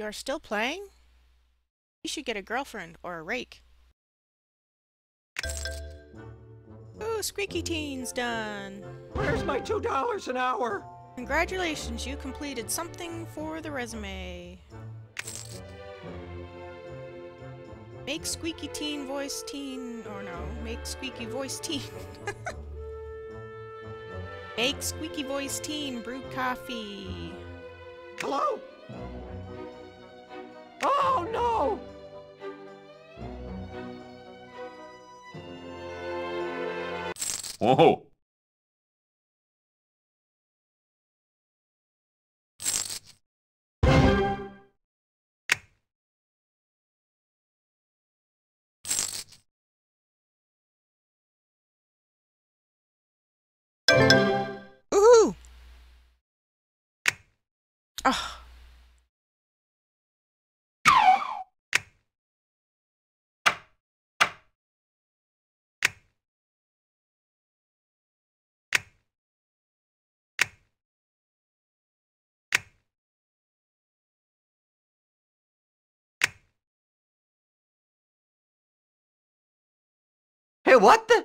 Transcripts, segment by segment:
You're still playing? You should get a girlfriend or a rake. Ooh, Squeaky Teen's done. Where's my two dollars an hour? Congratulations, you completed something for the resume. Make Squeaky Teen voice teen, or no, make Squeaky voice teen. make Squeaky voice teen brew coffee. Hello? Whoa. Ooh! Oh. Hey, what the?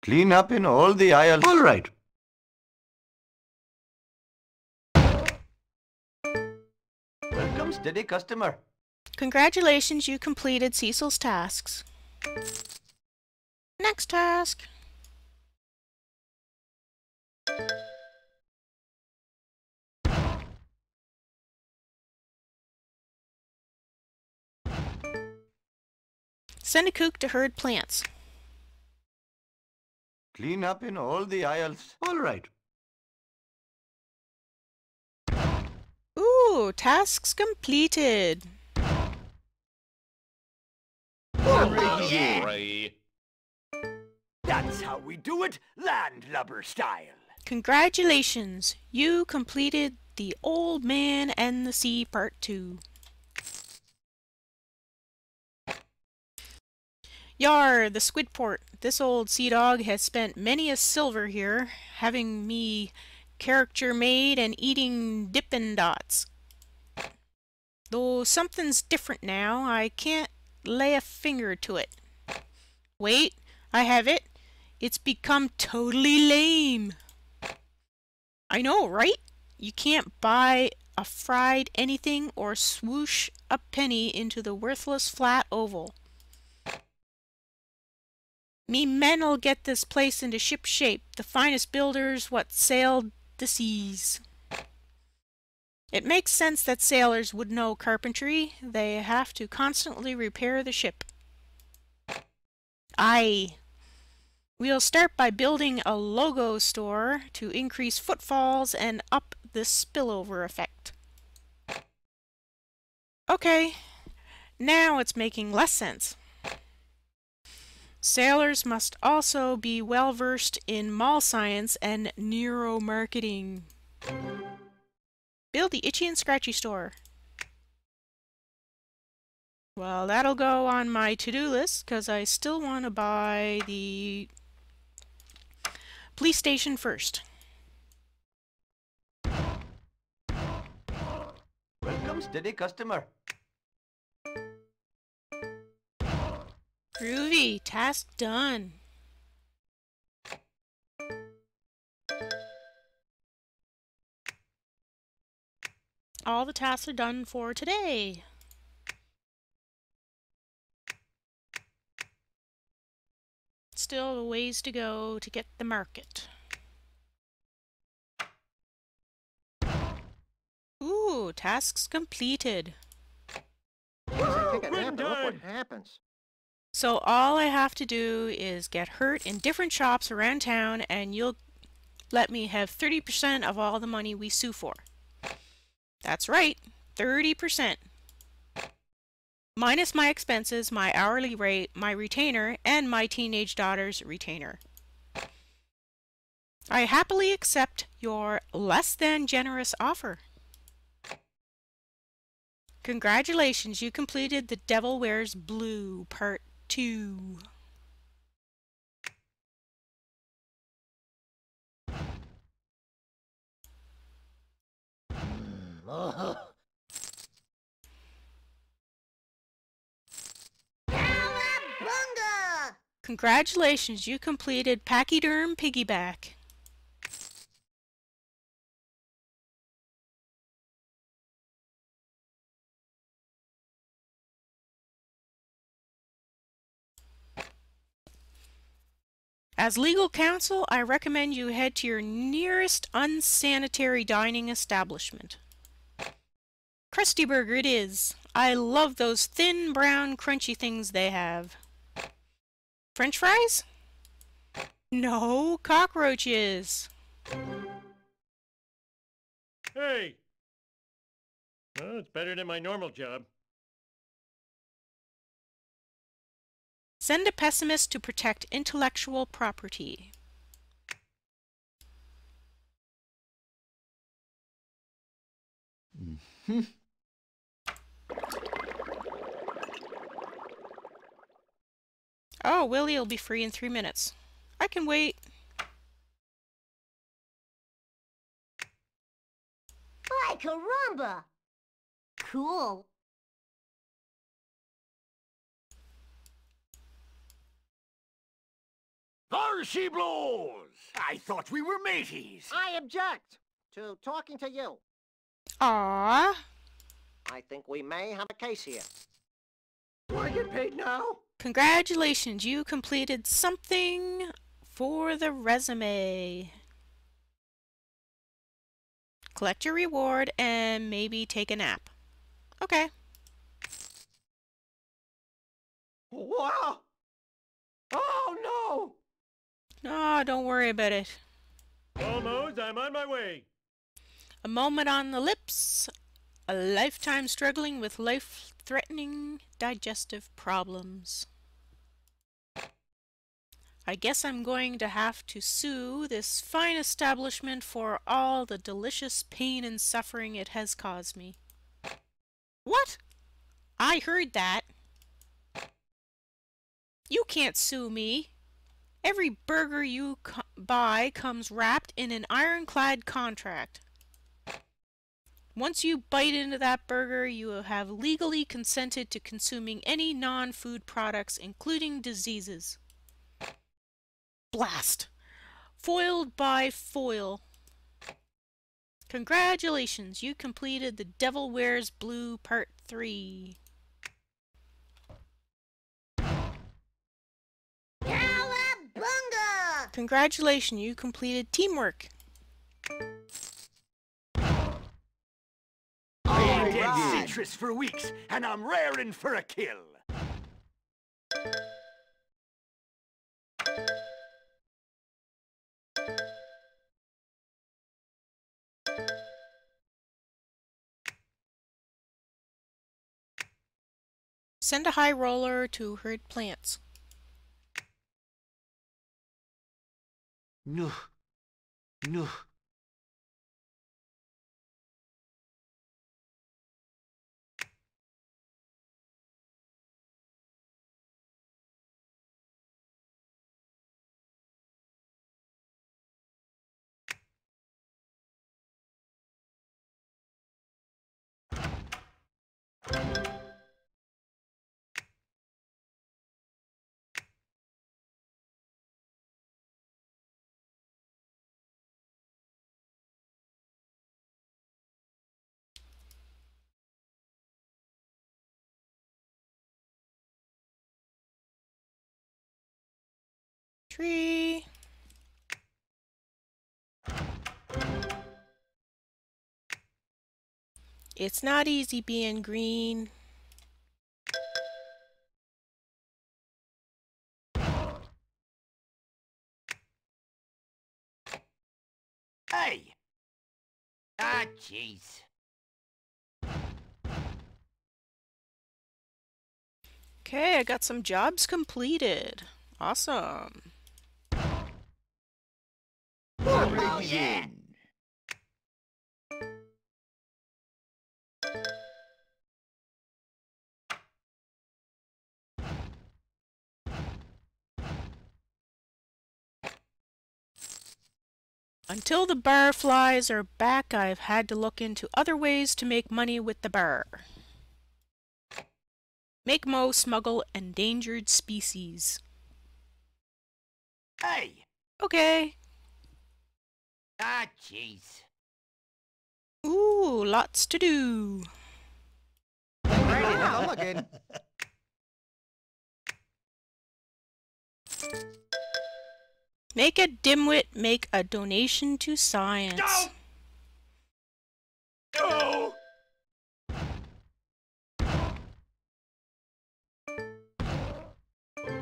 Clean up in all the aisles. All right. Welcome, steady customer. Congratulations, you completed Cecil's tasks. Next task. Send a kook to herd plants. Clean up in all the aisles. All right. Ooh, tasks completed. Hooray. That's how we do it, landlubber style. Congratulations, you completed The Old Man and the Sea Part 2. Yar, the Squidport. This old sea dog has spent many a silver here, having me character made and eating Dippin' Dots. Though something's different now, I can't lay a finger to it. Wait, I have it. It's become totally lame. I know, right? You can't buy a fried anything or swoosh a penny into the worthless flat oval. Me men'll get this place into ship shape, the finest builders what sailed the seas. It makes sense that sailors would know carpentry. They have to constantly repair the ship. Aye. We'll start by building a logo store to increase footfalls and up the spillover effect. Okay, now it's making less sense. Sailors must also be well versed in mall science and neuromarketing. Build the Itchy and Scratchy store. Well, that'll go on my to-do list because I still want to buy the police station first. Welcome, steady customer. Groovy, task done. All the tasks are done for today. Still a ways to go to get the market. Ooh, tasks completed. Take We're nap what happens. So all I have to do is get hurt in different shops around town and you'll let me have 30% of all the money we sue for. That's right, 30%. Minus my expenses, my hourly rate, my retainer, and my teenage daughter's retainer. I happily accept your less than generous offer. Congratulations, you completed The Devil Wears Blue Part 2. Congratulations, you completed Pachyderm Piggyback. As legal counsel, I recommend you head to your nearest unsanitary dining establishment. Krusty Burger it is. I love those thin, brown, crunchy things they have. French fries? No, cockroaches. Hey! Well, it's better than my normal job. Send a pessimist to protect intellectual property. Mm-hmm. Oh, Willie will be free in three minutes. I can wait. Hi, caramba! Cool. There she blows! I thought we were mateys. I object to talking to you. Aww. I think we may have a case here. Do I get paid now? Congratulations, you completed something for the resume. Collect your reward and maybe take a nap. Okay. Wow! Oh no! Oh, don't worry about it. Almost, I'm on my way. A moment on the lips, a lifetime struggling with life threatening digestive problems. I guess I'm going to have to sue this fine establishment for all the delicious pain and suffering it has caused me. What? I heard that. You can't sue me. Every burger you buy comes wrapped in an ironclad contract. Once you bite into that burger, you have legally consented to consuming any non food products, including diseases. Blast! Foiled by foil. Congratulations, you completed The Devil Wears Blue Part 3. Cowabunga! Congratulations, you completed Teamwork. Alright. for weeks, and I'm raring for a kill. Send a high roller to herd plants. No. No. Tree. It's not easy being green. Hey! Ah, jeez. Okay, I got some jobs completed. Awesome. Oh yeah. Until the bar flies are back, I've had to look into other ways to make money with the bar. Make Moe smuggle endangered species. Hey! Okay. Ah, jeez. Ooh, lots to do. Ready now, looking. Make a dimwit make a donation to science. No! No!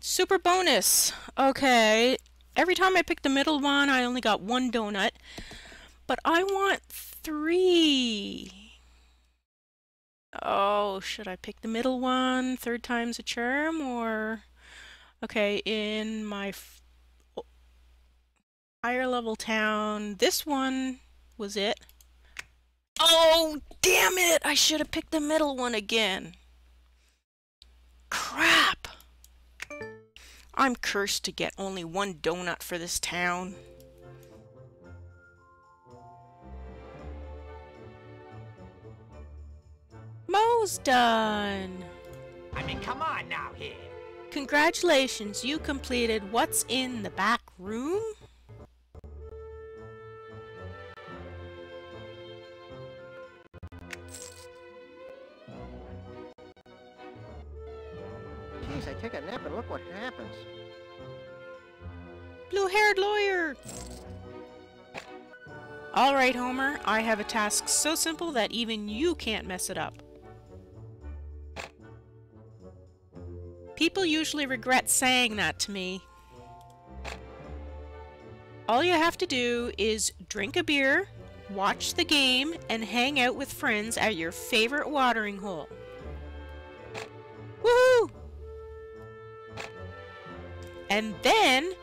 Super bonus. Okay. Every time I pick the middle one, I only got one donut. But I want three. Oh, should I pick the middle one? Third time's a charm, or... Okay, in my higher level town, this one was it. Oh, damn it! I should have picked the middle one again. Crap! I'm cursed to get only one donut for this town. Moe's done! I mean, come on now here. Congratulations, you completed What's in the Back Room? Jeez, I take a nap and look what happens. Blue-haired lawyer! Alright, Homer, I have a task so simple that even you can't mess it up. People usually regret saying that to me. All you have to do is drink a beer, watch the game, and hang out with friends at your favorite watering hole. And then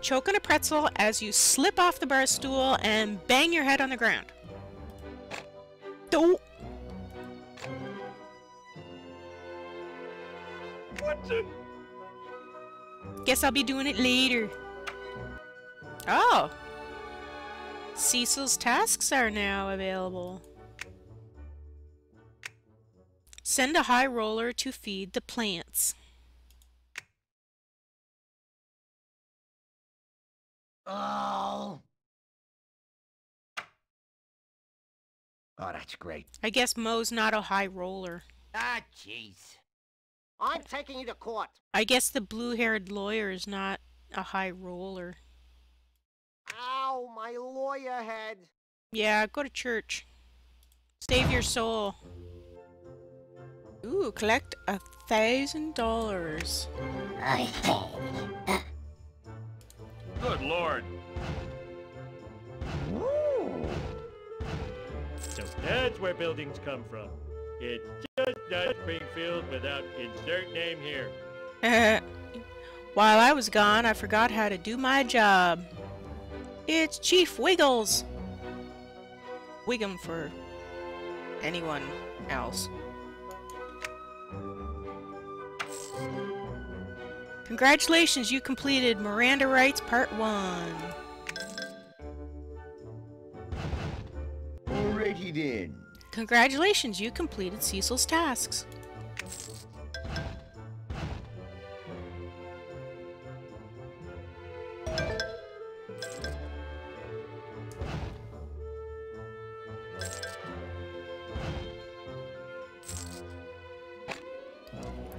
choke on a pretzel as you slip off the bar stool and bang your head on the ground. Don't. Guess I'll be doing it later. Oh. Cecil's tasks are now available. Send a high roller to feed the plants. Oh. Oh, that's great. I guess Moe's not a high roller. Ah, jeez. I'm taking you to court. I guess the blue-haired lawyer is not a high roller. Ow, my lawyer head. Yeah, go to church. Save your soul. Ooh, collect a thousand dollars. Good lord. So that's where buildings come from. It's just not Springfield without insert name here. While I was gone, I forgot how to do my job. It's Chief Wiggles. Wiggum for anyone else. Congratulations, you completed Miranda Rights Part 1. Alrighty then. Congratulations, you completed Cecil's tasks.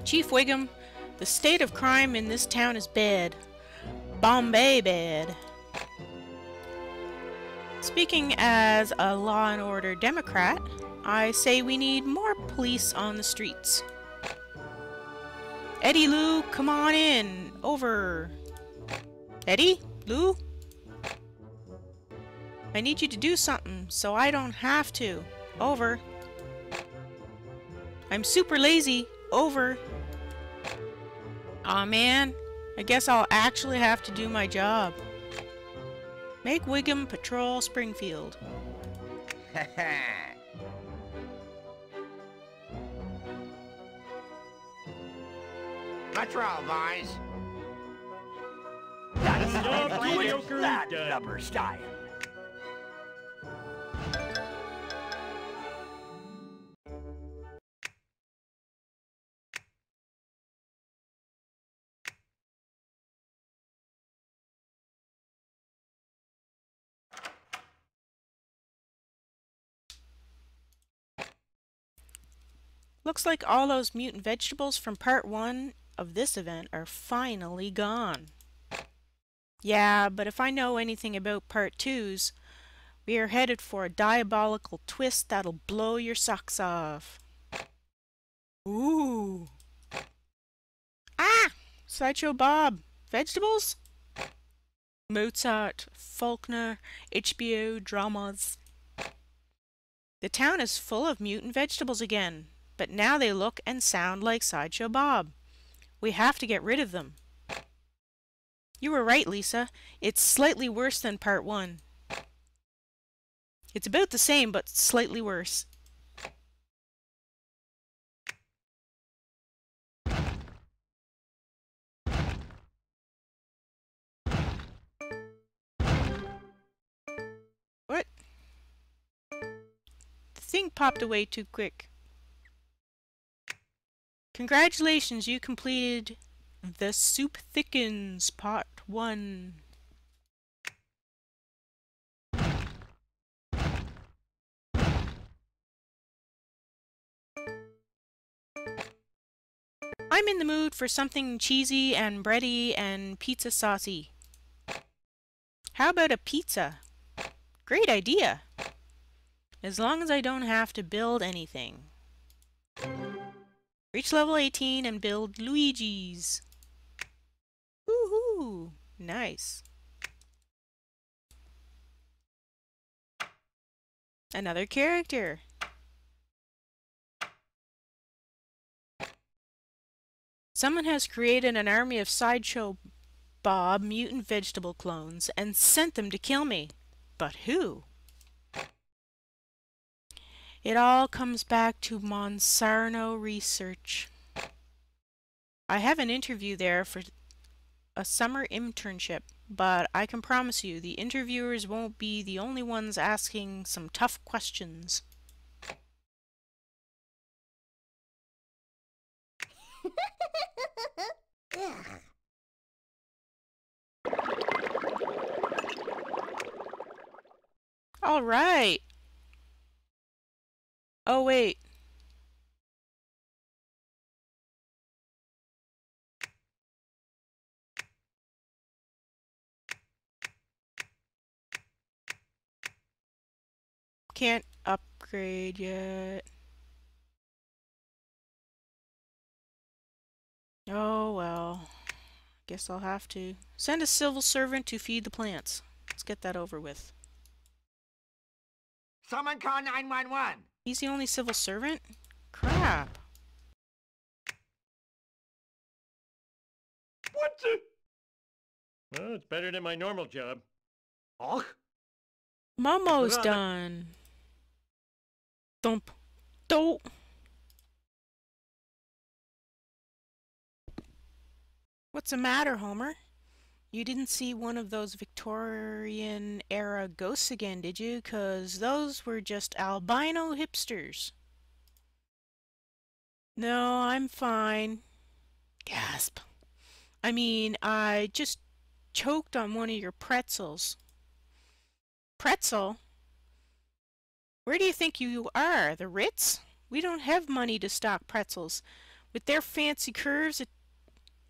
Chief Wiggum, the state of crime in this town is bad. Bombay bad. Speaking as a law and order Democrat, I say we need more police on the streets. Eddie Lou, come on in. Over. Eddie? Lou? I need you to do something so I don't have to. Over. I'm super lazy. Over. Aw man, I guess I'll actually have to do my job. Make Wiggum patrol Springfield. Patrol, boys. That's how Job we do Looks like all those mutant vegetables from part one of this event are finally gone. Yeah, but if I know anything about part twos, we are headed for a diabolical twist that'll blow your socks off. Ooh. Ah! Sideshow Bob. Vegetables? Mozart, Faulkner, HBO dramas. The town is full of mutant vegetables again, but now they look and sound like Sideshow Bob. We have to get rid of them. You were right, Lisa. It's slightly worse than part one. It's about the same, but slightly worse. What? The thing popped away too quick. Congratulations, you completed The Soup Thickens Part 1. I'm in the mood for something cheesy and bready and pizza saucy. How about a pizza? Great idea! As long as I don't have to build anything. Reach level 18 and build Luigi's. Woohoo! Nice. Another character. Someone has created an army of Sideshow Bob mutant vegetable clones and sent them to kill me. But who? It all comes back to Monsarno Research. I have an interview there for a summer internship, but I can promise you the interviewers won't be the only ones asking some tough questions. All right. Oh, wait. Can't upgrade yet. Oh, well. Guess I'll have to. Send a civil servant to feed the plants. Let's get that over with. Someone call 911. He's the only civil servant? Crap. What the? Well, it's better than my normal job. Och? Momo's Right. done. Thump. Dope. What's the matter, Homer? You didn't see one of those Victorian era ghosts again, did you? 'Cause those were just albino hipsters. No, I'm fine. Gasp. I mean, I just choked on one of your pretzels. Pretzel? Where do you think you are? The Ritz? We don't have money to stock pretzels. With their fancy curves, it,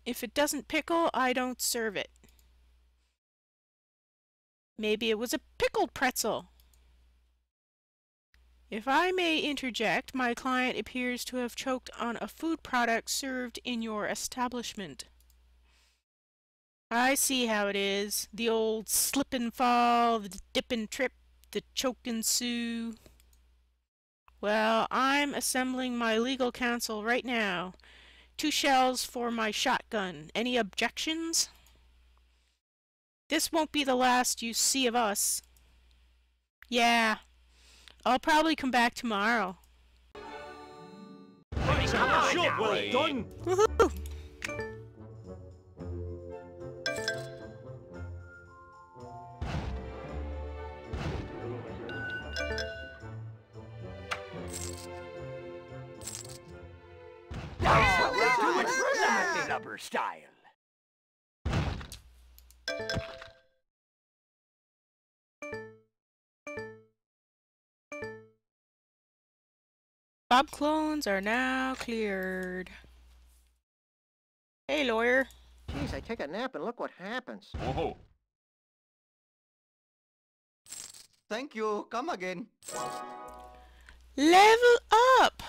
if it doesn't pickle, I don't serve it. Maybe it was a pickled pretzel. If I may interject, my client appears to have choked on a food product served in your establishment. I see how it is. The old slip and fall, the dip and trip, the choke and sue. Well, I'm assembling my legal counsel right now. Two shells for my shotgun. Any objections? This won't be the last you see of us. Yeah. I'll probably come back tomorrow. Hey, come on Sure, now. well done. Woohoo! That's how we do it landlubber style. Bob clones are now cleared. Hey, lawyer. Jeez, I take a nap and look what happens. Oh. Thank you. Come again. Level up!